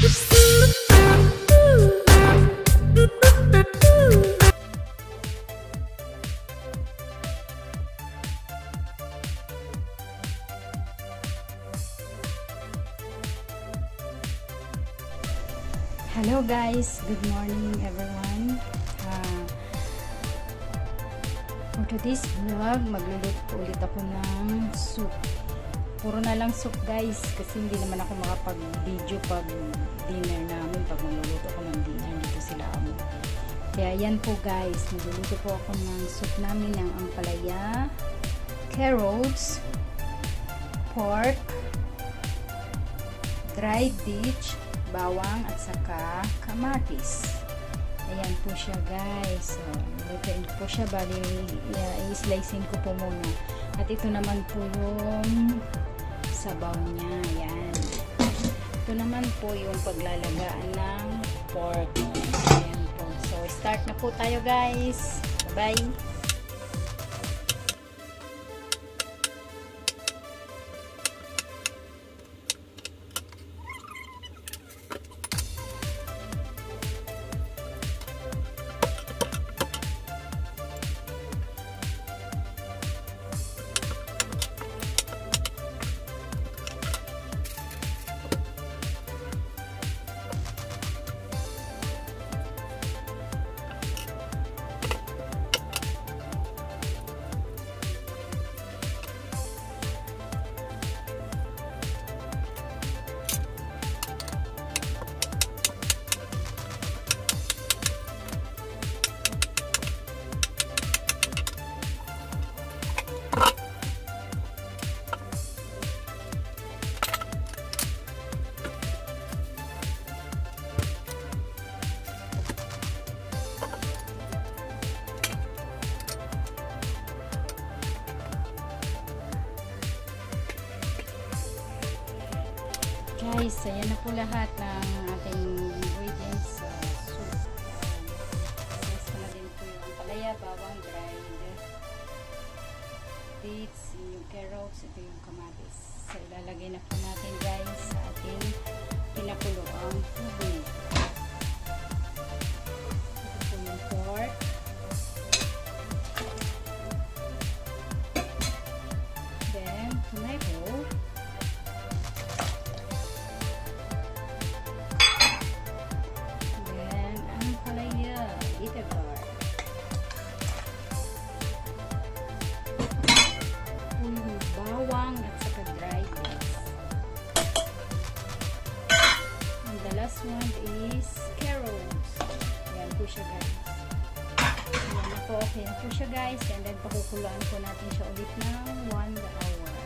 Hello guys, good morning everyone. Uh, for today's vlog, magluluto ulit ako ng soup. Puro na lang soup guys kasi hindi naman ako makapag-video pag dinner namin, pag magluluto ako ng dinner dito sila amo. Kaya yan po guys, magluluto po ako ng soup namin ng ampalaya, carrots, pork, dried ditch, bawang at saka kamatis. Ayan po siya guys. So, lutuin ko po siya. Bali, i-slicing ko po muna. At ito naman po yung sabaw niya. Ayan. Ito naman po yung paglalagaan ng pork. Ayan po. So, start na po tayo guys. Bye-bye. Guys, ayan na po lahat ng ating ingredients sa uh, soup. Size ko na din po yung palaya, bawang, dried dates, yung carrots, ito yung kamatis. So, ilalagay na po natin guys last one is carrots. Ayan po siya guys. Ayan na po, na po siya guys. And then, pakukulaan po natin siya ulit ng 1 hour.